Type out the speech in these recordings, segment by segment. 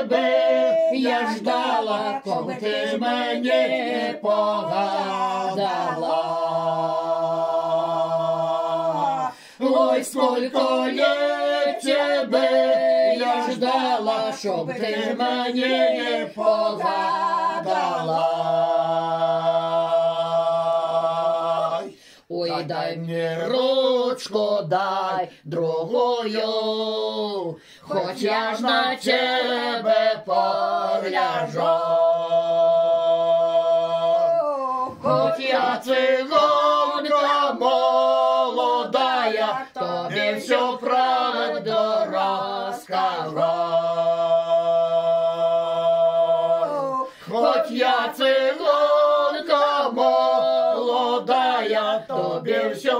тебе я ждала, коли ти мені погадала. Ой, сколько лет тебе я ждала, щоб ти ж не погадала. Ой, дай мені ручку, дай другую, хоч я ж на тебе погляжу. Хоч я циганка молодая, тобі всю правду розкажу. Хоч я циганка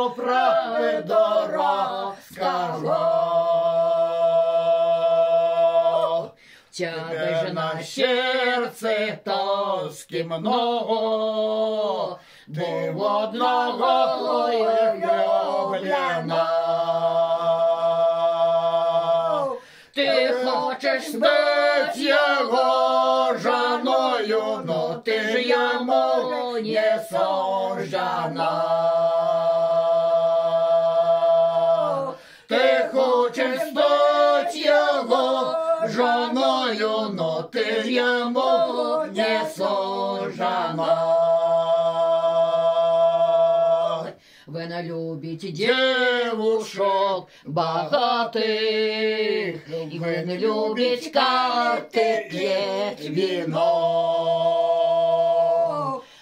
всю правду розкажу. Тебе же на серце тоски много, ти в одного влюблена. Ти хочеш стати його жаною, но ти ж йому не сужана. Ти хочеш його жоною, но ти йому не сужана. Ви не любите девушок багатих, не любите карти п'ять віно.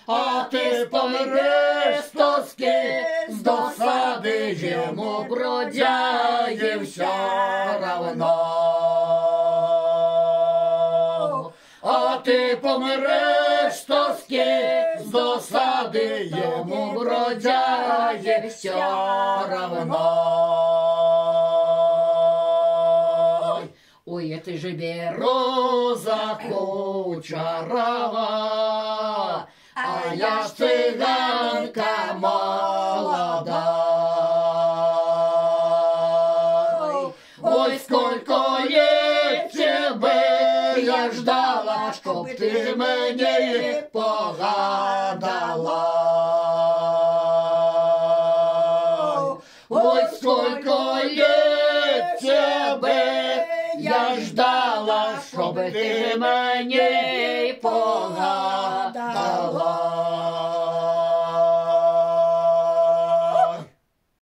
А ти помреш тоски, з досади йому бродяє все равно. А ти помреш тоски, з досади йому бродяє все равно. Ой, это же береза кучерава, а я ж цыганка Ой, сколько лет тебе я ждала, чтоб ты мне погадала. Ой, сколько лет тебе я ждала, щоб ти мені погадала.